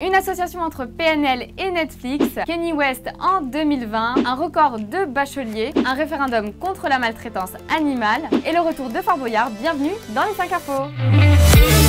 Une association entre PNL et Netflix, Kenny West en 2020, un record de bacheliers, un référendum contre la maltraitance animale et le retour de Fort Boyard. Bienvenue dans les 5 infos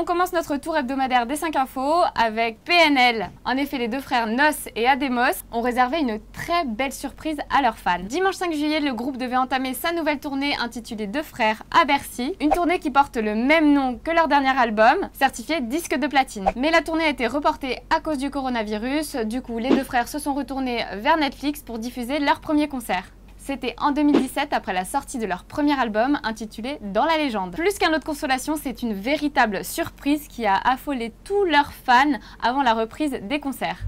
On commence notre tour hebdomadaire des 5 infos avec PNL. En effet, les deux frères Nos et Ademos ont réservé une très belle surprise à leurs fans. Dimanche 5 juillet, le groupe devait entamer sa nouvelle tournée intitulée Deux frères à Bercy. Une tournée qui porte le même nom que leur dernier album, certifié disque de platine. Mais la tournée a été reportée à cause du coronavirus. Du coup, les deux frères se sont retournés vers Netflix pour diffuser leur premier concert. C'était en 2017 après la sortie de leur premier album intitulé Dans la légende. Plus qu'un autre consolation, c'est une véritable surprise qui a affolé tous leurs fans avant la reprise des concerts.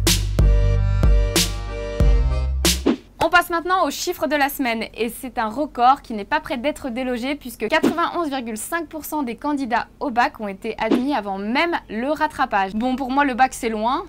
On passe maintenant aux chiffres de la semaine et c'est un record qui n'est pas prêt d'être délogé puisque 91,5% des candidats au bac ont été admis avant même le rattrapage. Bon pour moi le bac c'est loin,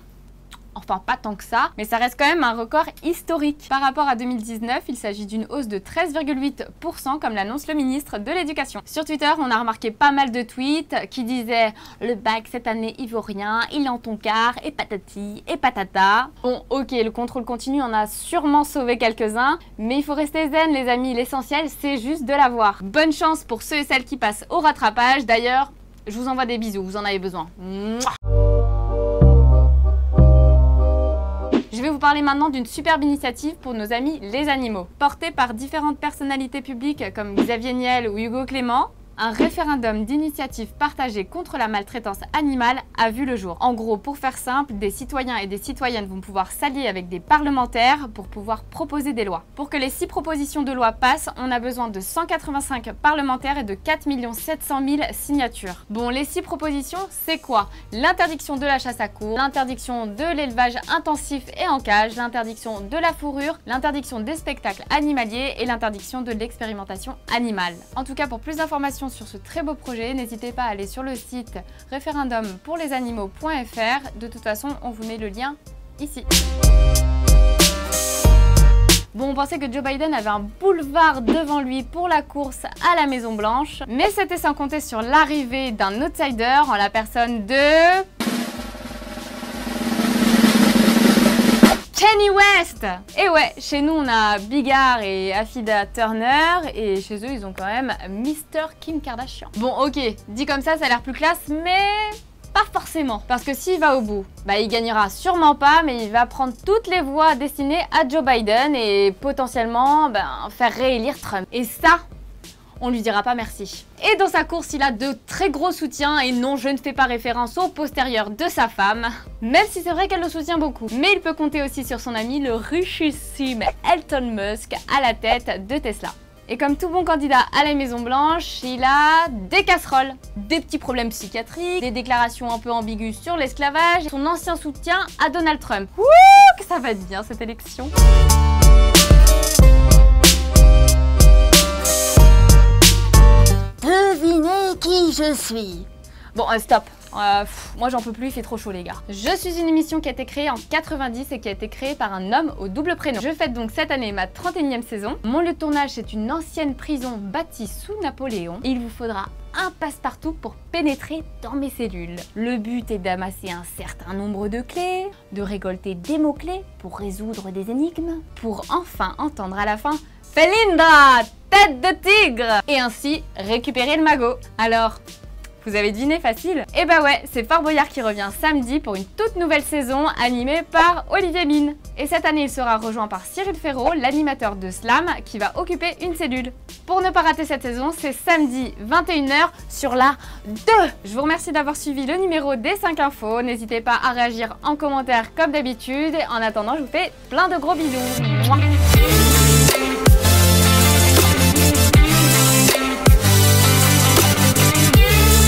Enfin, pas tant que ça, mais ça reste quand même un record historique. Par rapport à 2019, il s'agit d'une hausse de 13,8% comme l'annonce le ministre de l'Éducation. Sur Twitter, on a remarqué pas mal de tweets qui disaient « Le bac cette année, il vaut rien, il est en ton quart, et patati, et patata ». Bon, ok, le contrôle continu en a sûrement sauvé quelques-uns, mais il faut rester zen les amis, l'essentiel c'est juste de l'avoir. Bonne chance pour ceux et celles qui passent au rattrapage, d'ailleurs, je vous envoie des bisous, vous en avez besoin. Parler maintenant d'une superbe initiative pour nos amis les animaux. Portée par différentes personnalités publiques comme Xavier Niel ou Hugo Clément, un référendum d'initiative partagée contre la maltraitance animale a vu le jour. En gros, pour faire simple, des citoyens et des citoyennes vont pouvoir s'allier avec des parlementaires pour pouvoir proposer des lois. Pour que les six propositions de loi passent, on a besoin de 185 parlementaires et de 4 700 000 signatures. Bon, les six propositions, c'est quoi? L'interdiction de la chasse à cour, l'interdiction de l'élevage intensif et en cage, l'interdiction de la fourrure, l'interdiction des spectacles animaliers et l'interdiction de l'expérimentation animale. En tout cas, pour plus d'informations sur ce très beau projet, n'hésitez pas à aller sur le site référendumpourlesanimaux.fr. De toute façon, on vous met le lien ici. Bon, on pensait que Joe Biden avait un boulevard devant lui pour la course à la Maison Blanche, mais c'était sans compter sur l'arrivée d'un outsider en la personne de... Kenny West Et ouais, chez nous on a Bigard et Afida Turner et chez eux ils ont quand même Mr. Kim Kardashian. Bon ok, dit comme ça ça a l'air plus classe mais pas forcément, parce que s'il va au bout, bah il gagnera sûrement pas, mais il va prendre toutes les voix destinées à Joe Biden et potentiellement ben, faire réélire Trump. Et ça, on lui dira pas merci. Et dans sa course, il a de très gros soutiens, et non, je ne fais pas référence au postérieur de sa femme, même si c'est vrai qu'elle le soutient beaucoup. Mais il peut compter aussi sur son ami, le richissime Elton Musk, à la tête de Tesla. Et comme tout bon candidat à la Maison Blanche, il a des casseroles, des petits problèmes psychiatriques, des déclarations un peu ambiguës sur l'esclavage, son ancien soutien à Donald Trump. Wouh, que ça va être bien cette élection qui je suis Bon, euh, stop. Euh, moi j'en peux plus, il fait trop chaud les gars. Je suis une émission qui a été créée en 90 et qui a été créée par un homme au double prénom. Je fête donc cette année ma 31e saison. Mon lieu de tournage c'est une ancienne prison bâtie sous Napoléon. il vous faudra un passe-partout pour pénétrer dans mes cellules. Le but est d'amasser un certain nombre de clés, de récolter des mots-clés pour résoudre des énigmes, pour enfin entendre à la fin Felindra, tête de tigre Et ainsi récupérer le magot. Alors, vous avez deviné facile? Eh bah ouais, c'est Fort Boyard qui revient samedi pour une toute nouvelle saison animée par Olivier Mine. Et cette année, il sera rejoint par Cyril Ferraud, l'animateur de Slam, qui va occuper une cellule. Pour ne pas rater cette saison, c'est samedi 21h sur la 2 Je vous remercie d'avoir suivi le numéro des 5 infos. N'hésitez pas à réagir en commentaire comme d'habitude. En attendant, je vous fais plein de gros bisous.